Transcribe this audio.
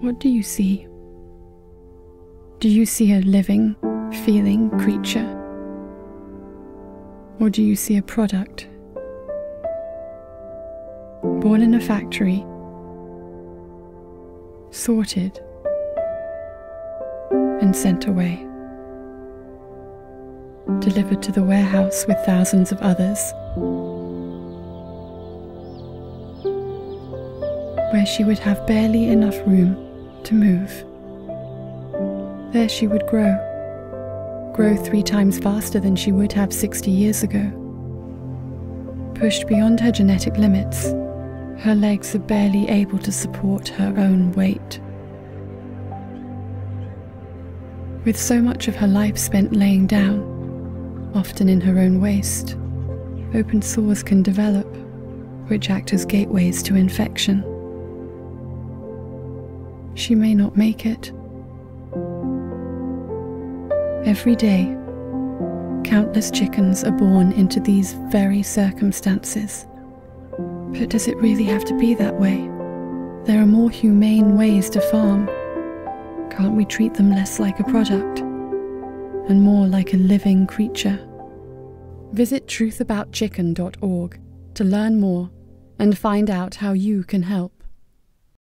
What do you see? Do you see a living, feeling creature? Or do you see a product? Born in a factory, sorted, and sent away. Delivered to the warehouse with thousands of others. Where she would have barely enough room to move. There she would grow, grow three times faster than she would have 60 years ago. Pushed beyond her genetic limits, her legs are barely able to support her own weight. With so much of her life spent laying down, often in her own waste, open sores can develop, which act as gateways to infection. She may not make it. Every day, countless chickens are born into these very circumstances. But does it really have to be that way? There are more humane ways to farm. Can't we treat them less like a product and more like a living creature? Visit truthaboutchicken.org to learn more and find out how you can help.